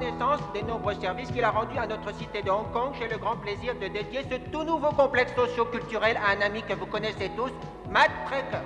reconnaissance des nombreux services qu'il a rendus à notre cité de Hong Kong, j'ai le grand plaisir de dédier ce tout nouveau complexe socio-culturel à un ami que vous connaissez tous, Matt Tracker.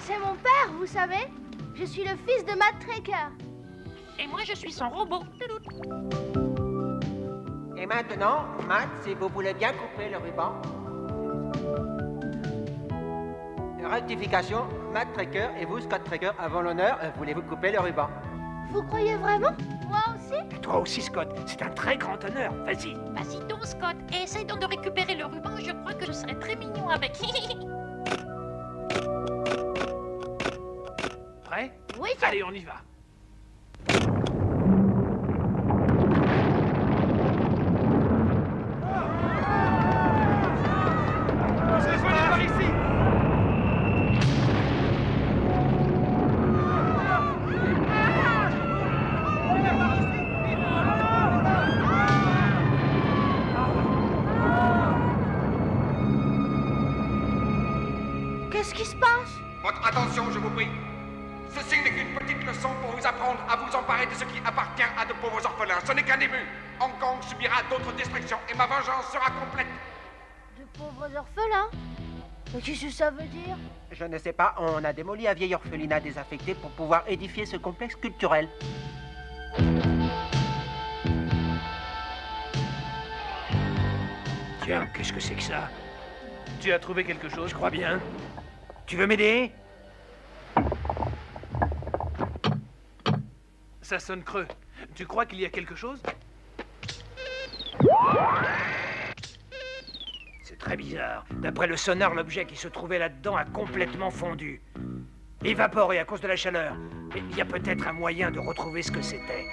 C'est mon père, vous savez Je suis le fils de Matt Tracker. Et moi, je suis son robot. Et maintenant, Matt, si vous voulez bien couper le ruban. Rectification, Matt Tracker et vous, Scott Tracker, avant l'honneur, euh, voulez-vous couper le ruban? Vous croyez vraiment? Moi aussi? Et toi aussi, Scott, c'est un très grand honneur. Vas-y. Vas-y donc, Scott, et essaye donc de récupérer le ruban. Je crois que je serai très mignon avec. Prêt? Oui, ça. Allez, on y va. Qu'un début. Hong Kong subira d'autres destructions et ma vengeance sera complète. De pauvres orphelins Mais qu'est-ce que ça veut dire? Je ne sais pas, on a démoli un vieil orphelinat désaffecté pour pouvoir édifier ce complexe culturel. Tiens, qu'est-ce que c'est que ça? Tu as trouvé quelque chose? Je crois bien. Tu veux m'aider? Ça sonne creux. Tu crois qu'il y a quelque chose? C'est très bizarre. D'après le sonar, l'objet qui se trouvait là-dedans a complètement fondu. Évaporé à cause de la chaleur. Mais il y a peut-être un moyen de retrouver ce que c'était.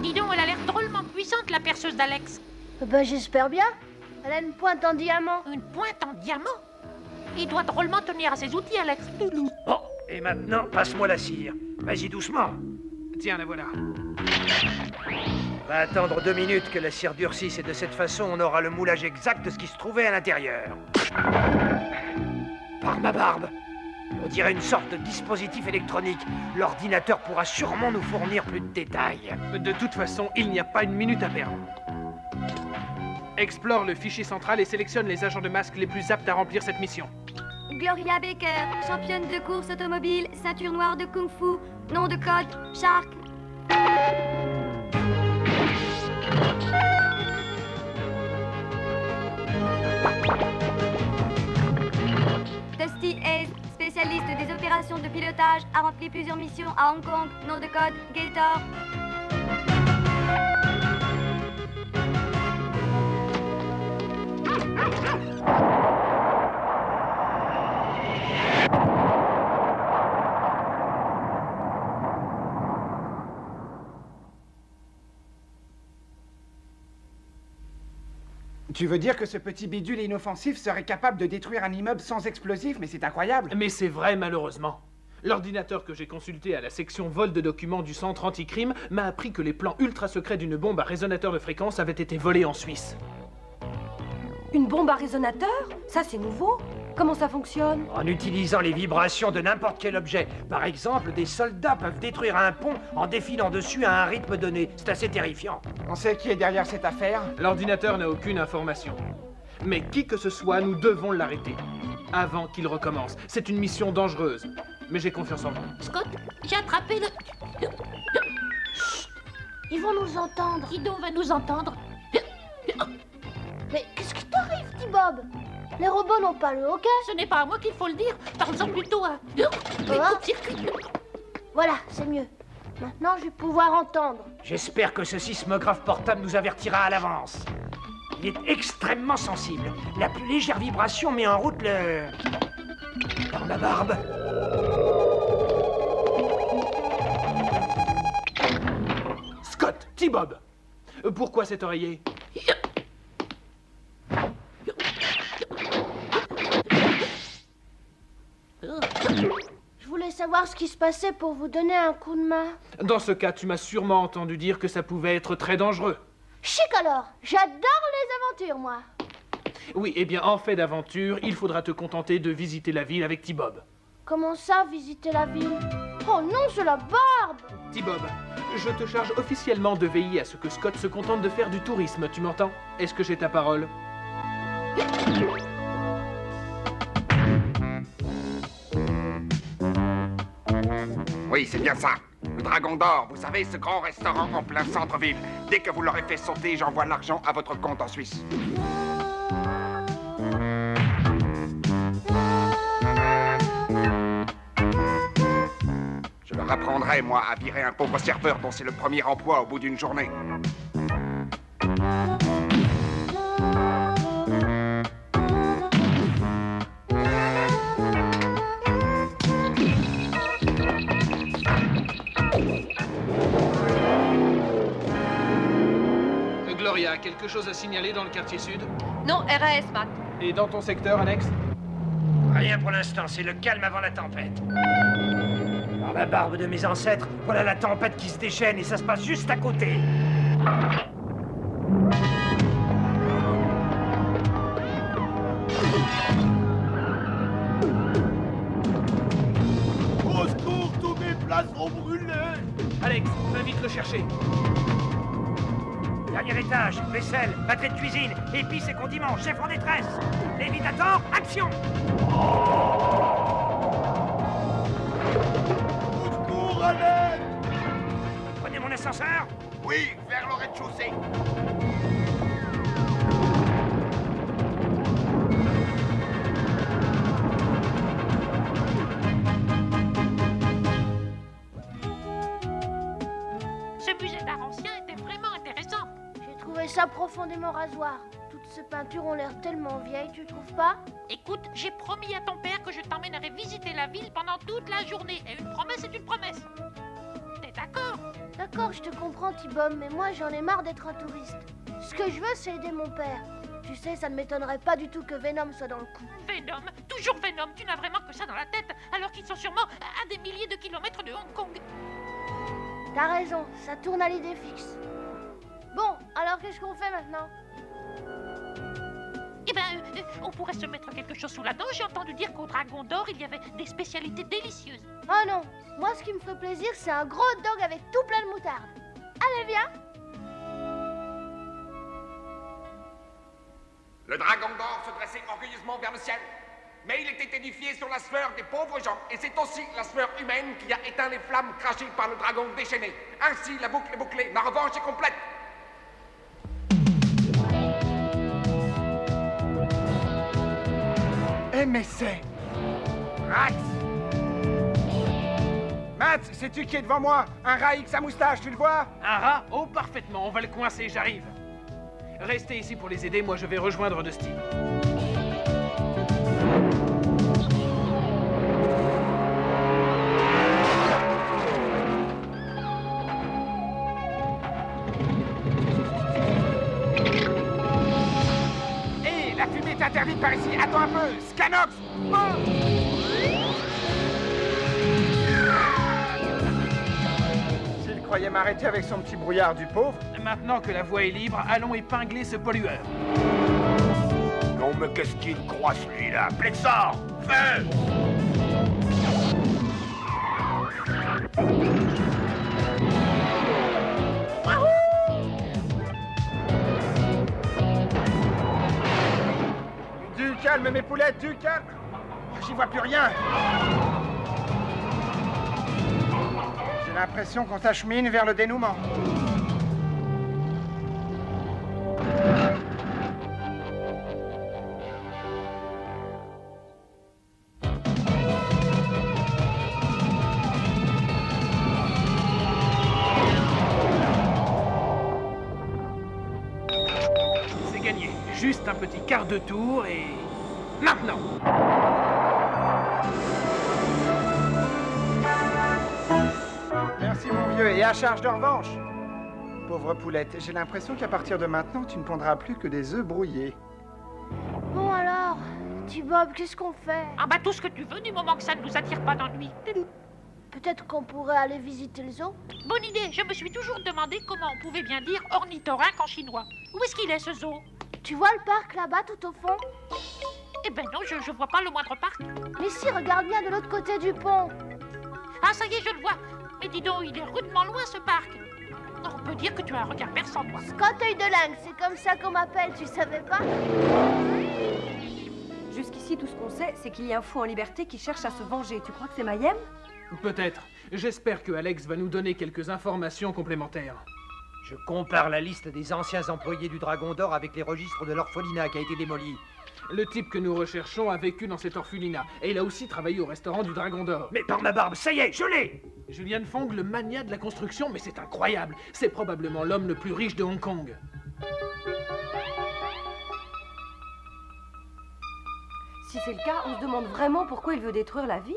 Dis donc, elle a l'air drôlement puissante, la perceuse d'Alex. Bah j'espère bien. Elle a une pointe en diamant. Une pointe en diamant? Il doit drôlement tenir à ses outils, Alex. Bon, et maintenant, passe-moi la cire. Vas-y doucement. Tiens, la voilà. On va attendre deux minutes que la cire durcisse et de cette façon, on aura le moulage exact de ce qui se trouvait à l'intérieur. Par ma barbe On dirait une sorte de dispositif électronique. L'ordinateur pourra sûrement nous fournir plus de détails. De toute façon, il n'y a pas une minute à perdre. Explore le fichier central et sélectionne les agents de masque les plus aptes à remplir cette mission. Gloria Baker, championne de course automobile, ceinture noire de Kung Fu, nom de code Shark. Dusty Hayes, spécialiste des opérations de pilotage, a rempli plusieurs missions à Hong Kong, nom de code Gator. Tu veux dire que ce petit bidule inoffensif serait capable de détruire un immeuble sans explosif Mais c'est incroyable Mais c'est vrai, malheureusement. L'ordinateur que j'ai consulté à la section vol de documents du centre anticrime m'a appris que les plans ultra secrets d'une bombe à résonateur de fréquence avaient été volés en Suisse. Une bombe à résonateur? Ça, c'est nouveau Comment ça fonctionne En utilisant les vibrations de n'importe quel objet. Par exemple, des soldats peuvent détruire un pont en défilant dessus à un rythme donné. C'est assez terrifiant. On sait qui est derrière cette affaire L'ordinateur n'a aucune information. Mais qui que ce soit, nous devons l'arrêter. Avant qu'il recommence. C'est une mission dangereuse. Mais j'ai confiance en vous. Scott, j'ai attrapé le... Ils vont nous entendre. Guido va nous entendre. Mais qu'est-ce qui t'arrive, petit Bob? Les robots n'ont pas le hockey. Ce n'est pas à moi qu'il faut le dire. Parle-en plutôt à... Voilà. courts-circuits. Voilà, c'est mieux. Maintenant, je vais pouvoir entendre. J'espère que ce sismographe portable nous avertira à l'avance. Il est extrêmement sensible. La plus légère vibration met en route le... Dans ma barbe. Scott, T-Bob Euh, Pourquoi cet oreiller? Je voulais savoir ce qui se passait pour vous donner un coup de main. Dans ce cas, tu m'as sûrement entendu dire que ça pouvait être très dangereux. Chic alors. J'adore les aventures, moi. Oui, eh bien, en fait d'aventure, il faudra te contenter de visiter la ville avec T-Bob. Comment ça, visiter la ville? Oh non, c'est la barbe! T-Bob, je te charge officiellement de veiller à ce que Scott se contente de faire du tourisme, tu m'entends? Est-ce que j'ai ta parole? Oui, c'est bien ça. Le Dragon d'Or, vous savez, ce grand restaurant en plein centre-ville. Dès que vous l'aurez fait sauter, j'envoie l'argent à votre compte en Suisse. Je leur apprendrai, moi, à virer un pauvre serveur dont c'est le premier emploi au bout d'une journée. Gloria, quelque chose à signaler dans le quartier sud Non, RAS, Matt. Et dans ton secteur, Alex Rien pour l'instant, c'est le calme avant la tempête. Par la barbe de mes ancêtres, voilà la tempête qui se déchaîne et ça se passe juste à côté. Au secours, tous mes plats sont brûlés Alex, va vite le chercher. Dernier étage, vaisselle, batterie de cuisine, épices et condiments, chef en détresse. Lévitator, action. Au secours, à l'aide Prenez mon ascenseur. Oui, vers le rez-de-chaussée profondément rasoir. Toutes ces peintures ont l'air tellement vieilles, tu trouves pas? Écoute, j'ai promis à ton père que je t'emmènerai visiter la ville pendant toute la journée. Et une promesse est une promesse. T'es d'accord? D'accord, je te comprends, T-Bomb, mais moi j'en ai marre d'être un touriste. Ce que je veux, c'est aider mon père. Tu sais, ça ne m'étonnerait pas du tout que Venom soit dans le coup. Venom, toujours Venom, tu n'as vraiment que ça dans la tête, alors qu'ils sont sûrement à des milliers de kilomètres de Hong Kong. T'as raison, ça tourne à l'idée fixe. Alors qu'est-ce qu'on fait maintenant Eh ben, euh, euh, on pourrait se mettre quelque chose sous la dent. J'ai entendu dire qu'au Dragon d'Or, il y avait des spécialités délicieuses. Oh non, moi ce qui me ferait plaisir, c'est un gros dog avec tout plein de moutarde. Allez, viens Le dragon d'or se dressait orgueilleusement vers le ciel. Mais il était édifié sur la sueur des pauvres gens, et c'est aussi la sueur humaine qui a éteint les flammes crachées par le dragon déchaîné. Ainsi, la boucle est bouclée, ma revanche est complète. C'est... Rax. Matt, c'est tu qui es devant moi? Un rat X à moustache, tu le vois? Un rat? Oh, parfaitement, on va le coincer, j'arrive. Restez ici pour les aider, moi je vais rejoindre Dusty. Interdite par ici. Attends un peu. Scanox Oh S'il croyait m'arrêter avec son petit brouillard du pauvre, Maintenant que la voie est libre, allons épingler ce pollueur. Non, mais qu'est-ce qu'il croit, celui-là? Plexor Feu calme mes poulettes, du calme Oh, J'y vois plus rien J'ai l'impression qu'on s'achemine vers le dénouement. C'est gagné. Juste un petit quart de tour et... Maintenant. Merci mon vieux, et à charge de revanche. Pauvre poulette, j'ai l'impression qu'à partir de maintenant, tu ne pondras plus que des œufs brouillés. Bon alors, T-Bob, qu'est-ce qu'on fait? Ah bah tout ce que tu veux du moment que ça ne nous attire pas d'ennui. Peut-être qu'on pourrait aller visiter le zoo Bonne idée, je me suis toujours demandé comment on pouvait bien dire ornithorynque en chinois. Où est-ce qu'il est ce zoo? Tu vois le parc là-bas tout au fond? Eh ben non, je, je vois pas le moindre parc. Mais si, regarde bien de l'autre côté du pont. Ah, ça y est, je le vois. Mais dis donc, il est rudement loin ce parc. On peut dire que tu as un regard perçant, toi. Scott œil de langue, c'est comme ça qu'on m'appelle, tu savais pas? Jusqu'ici, tout ce qu'on sait, c'est qu'il y a un fou en liberté qui cherche à se venger. Tu crois que c'est Mayhem? Peut-être. J'espère que Alex va nous donner quelques informations complémentaires. Je compare la liste des anciens employés du Dragon d'Or avec les registres de l'orphelinat qui a été démoli. Le type que nous recherchons a vécu dans cet orphelinat et il a aussi travaillé au restaurant du Dragon d'Or. Mais par ma barbe, ça y est, je l'ai Julian Fong, le mania de la construction, mais c'est incroyable. C'est probablement l'homme le plus riche de Hong Kong. Si c'est le cas, on se demande vraiment pourquoi il veut détruire la ville.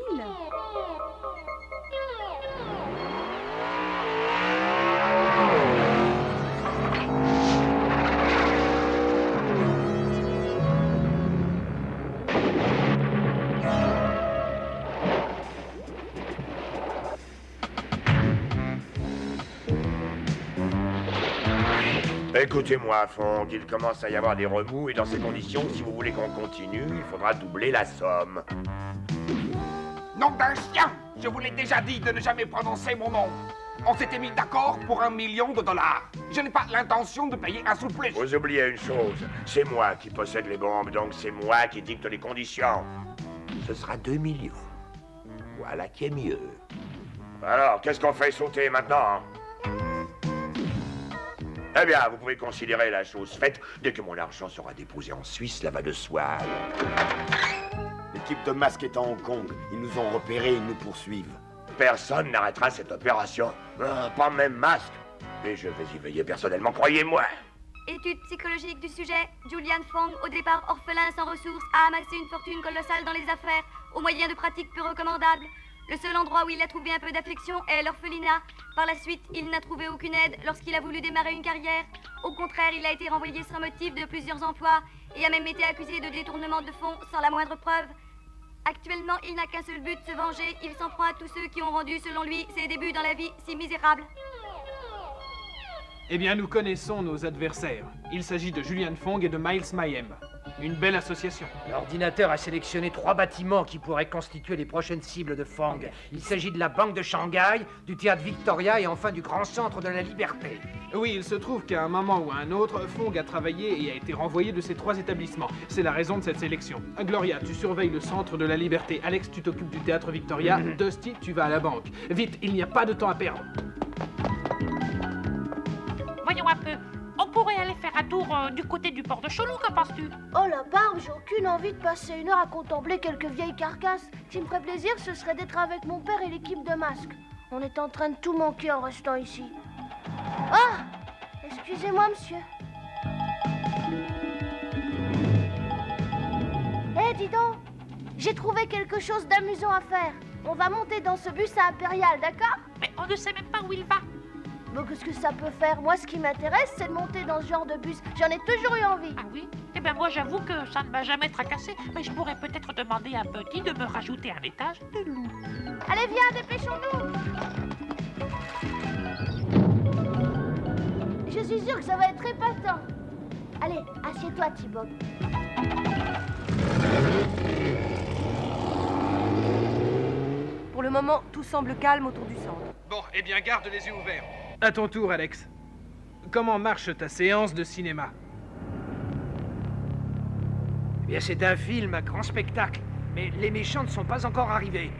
Écoutez-moi, Fong, il commence à y avoir des remous et dans ces conditions, si vous voulez qu'on continue, il faudra doubler la somme. Nom d'un chien Je vous l'ai déjà dit de ne jamais prononcer mon nom. On s'était mis d'accord pour un million de dollars. Je n'ai pas l'intention de payer un sou de plus. Vous oubliez une chose, c'est moi qui possède les bombes, donc c'est moi qui dicte les conditions. Ce sera 2 millions. Voilà qui est mieux. Alors, qu'est-ce qu'on fait sauter maintenant Eh bien, vous pouvez considérer la chose faite dès que mon argent sera déposé en Suisse, là-bas de soir. L'équipe de masque est à Hong Kong. Ils nous ont repérés, ils nous poursuivent. Personne n'arrêtera cette opération. Ah, pas même masque. Et je vais y veiller personnellement, croyez-moi. Étude psychologique du sujet, Julian Fong, au départ orphelin sans ressources, a amassé une fortune colossale dans les affaires, au moyen de pratiques peu recommandables. Le seul endroit où il a trouvé un peu d'affection est l'orphelinat. Par la suite, il n'a trouvé aucune aide lorsqu'il a voulu démarrer une carrière. Au contraire, il a été renvoyé sans motif de plusieurs emplois et a même été accusé de détournement de fonds sans la moindre preuve. Actuellement, il n'a qu'un seul but, se venger. Il s'en prend à tous ceux qui ont rendu, selon lui, ses débuts dans la vie si misérables. Eh bien, nous connaissons nos adversaires. Il s'agit de Julian Fong et de Miles Mayhem. Une belle association. L'ordinateur a sélectionné trois bâtiments qui pourraient constituer les prochaines cibles de Fang. Il s'agit de la Banque de Shanghai, du Théâtre Victoria et enfin du Grand Centre de la Liberté. Oui, il se trouve qu'à un moment ou à un autre, Fong a travaillé et a été renvoyé de ces trois établissements. C'est la raison de cette sélection. Gloria, tu surveilles le Centre de la Liberté. Alex, tu t'occupes du Théâtre Victoria. Dusty, tu vas à la banque. Vite, il n'y a pas de temps à perdre. Voyons un peu. On pourrait aller faire un tour euh, du côté du port de Cholon, qu'en penses-tu? Oh la barbe, j'ai aucune envie de passer une heure à contempler quelques vieilles carcasses. Ce qui me ferait plaisir, ce serait d'être avec mon père et l'équipe de masques. On est en train de tout manquer en restant ici. Ah Excusez-moi, monsieur. Eh, dis donc J'ai trouvé quelque chose d'amusant à faire. On va monter dans ce bus à Impérial, d'accord? Mais on ne sait même pas où il va. Bon, qu'est-ce que ça peut faire? Moi, ce qui m'intéresse, c'est de monter dans ce genre de bus. J'en ai toujours eu envie. Ah oui? Eh bien, moi, j'avoue que ça ne m'a jamais tracassé. Mais je pourrais peut-être demander à Petit de me rajouter un étage de loup. Allez, viens, dépêchons-nous Je suis sûre que ça va être épatant. Allez, assieds-toi, Thibaut. Pour le moment, tout semble calme autour du centre. Bon, eh bien, garde les yeux ouverts. À ton tour, Alex. Comment marche ta séance de cinéma? Eh bien, c'est un film, un grand spectacle. Mais les méchants ne sont pas encore arrivés.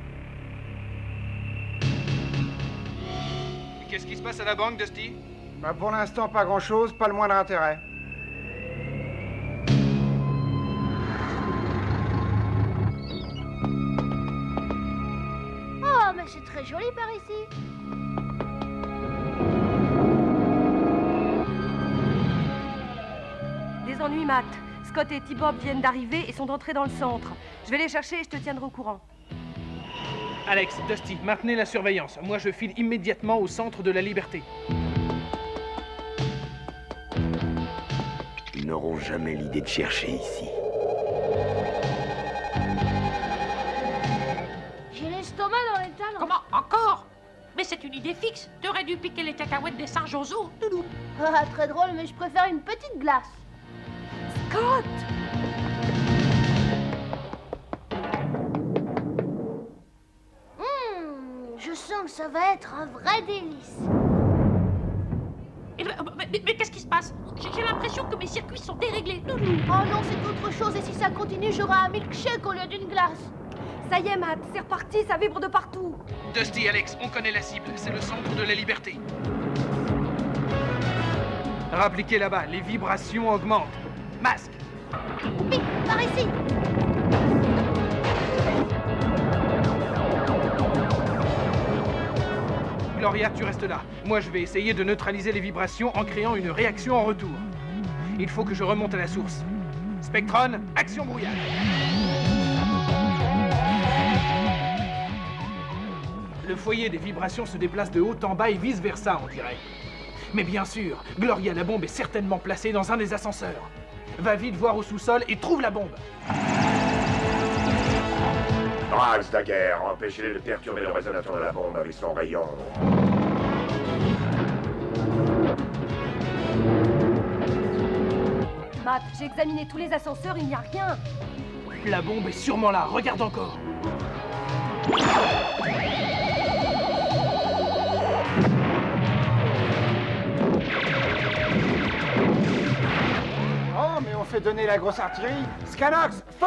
Qu'est-ce qui se passe à la banque, Dusty? Bah pour l'instant, pas grand-chose, pas le moindre intérêt. Oh, mais c'est très joli par ici. Des ennuis, Matt. Scott et T-Bob viennent d'arriver et sont entrés dans le centre. Je vais les chercher et je te tiendrai au courant. Alex, Dusty, maintenez la surveillance. Moi, je file immédiatement au centre de la liberté. Ils n'auront jamais l'idée de chercher ici. J'ai l'estomac dans les talons. Comment? Encore? Mais c'est une idée fixe. T'aurais dû piquer les cacahuètes des singes aux os. Doudou. Ah, très drôle, mais je préfère une petite glace. Hmm, je sens que ça va être un vrai délice. Eh ben, oh, mais, qu'est-ce qui se passe? J'ai l'impression que mes circuits sont déréglés. Oh, oh non, c'est autre chose. Et si ça continue, j'aurai un milkshake au lieu d'une glace. Ça y est, Matt, c'est reparti, ça vibre de partout. Dusty, Alex, on connaît la cible. C'est le centre de la liberté. Rappliquez là-bas, les vibrations augmentent. Masque Vite, par ici Gloria, tu restes là. Moi, je vais essayer de neutraliser les vibrations en créant une réaction en retour. Il faut que je remonte à la source. Spectron, action brouillage. Le foyer des vibrations se déplace de haut en bas et vice-versa, on dirait. Mais bien sûr, Gloria, la bombe est certainement placée dans un des ascenseurs. Va vite voir au sous-sol et trouve la bombe. Drax Dagger, empêchez-les de perturber le résonateur de la bombe avec son rayon. Matt, j'ai examiné tous les ascenseurs, il n'y a rien. La bombe est sûrement là, regarde encore. Fait donner la grosse artillerie. Scanox, feu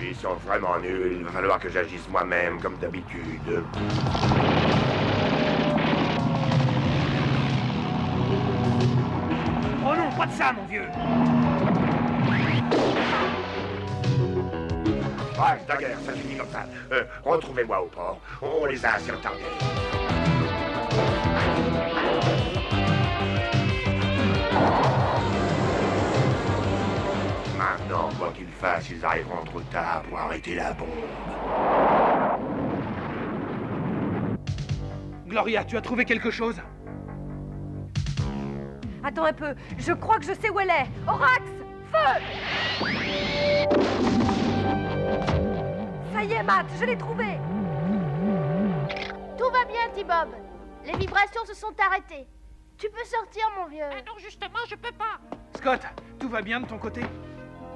Ils sont vraiment nuls. Il va falloir que j'agisse moi-même, comme d'habitude. Oh non, pas de ça, mon vieux Drax Dagger, ça finit comme ça. Euh, Retrouvez-moi au port. On les a assez retardés. Maintenant, quoi qu'ils fassent, ils arriveront trop tard pour arrêter la bombe. Gloria, tu as trouvé quelque chose? Attends un peu, je crois que je sais où elle est. Orax Feu Je l'ai trouvée. Tout va bien, T-Bob. Les vibrations se sont arrêtées. Tu peux sortir, mon vieux. Ah non, justement, je peux pas. Scott, tout va bien de ton côté?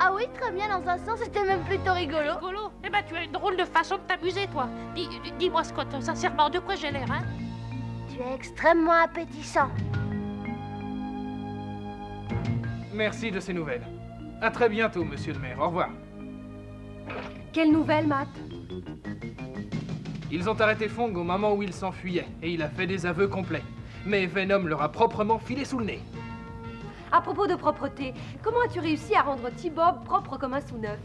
Ah oui, très bien, dans un sens, c'était même plutôt rigolo. Rigolo? Eh ben, tu as une drôle de façon de t'amuser, toi. Dis- dis- Dis-moi, Scott, sincèrement, de quoi j'ai l'air, hein? Tu es extrêmement appétissant. Merci de ces nouvelles. À très bientôt, monsieur le maire. Au revoir. Quelle nouvelle, Matt Ils ont arrêté Fong au moment où il s'enfuyait, et il a fait des aveux complets. Mais Venom leur a proprement filé sous le nez. À propos de propreté, comment as-tu réussi à rendre T-Bob propre comme un sous-neuf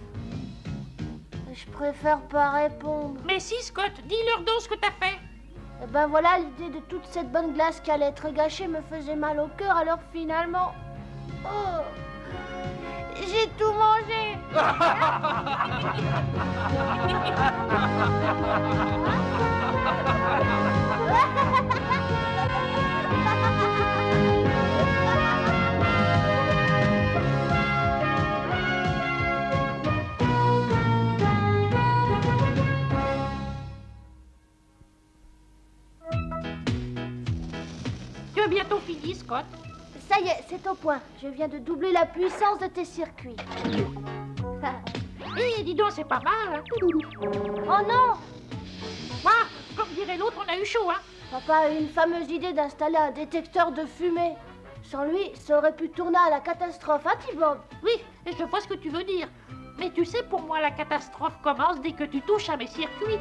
Je préfère pas répondre. Mais si, Scott, dis-leur donc ce que t'as fait. Eh ben voilà, l'idée de toute cette bonne glace qui allait être gâchée me faisait mal au cœur, alors finalement... Oh J'ai tout mangé bientôt fini, Scott. Ça y est, c'est au point. Je viens de doubler la puissance de tes circuits. Eh, dis donc, c'est pas mal, hein Oh non Ah, comme dirait l'autre, on a eu chaud, hein Papa a eu une fameuse idée d'installer un détecteur de fumée. Sans lui, ça aurait pu tourner à la catastrophe, hein, T-Bob Oui, et je vois ce que tu veux dire. Mais tu sais, pour moi, la catastrophe commence dès que tu touches à mes circuits.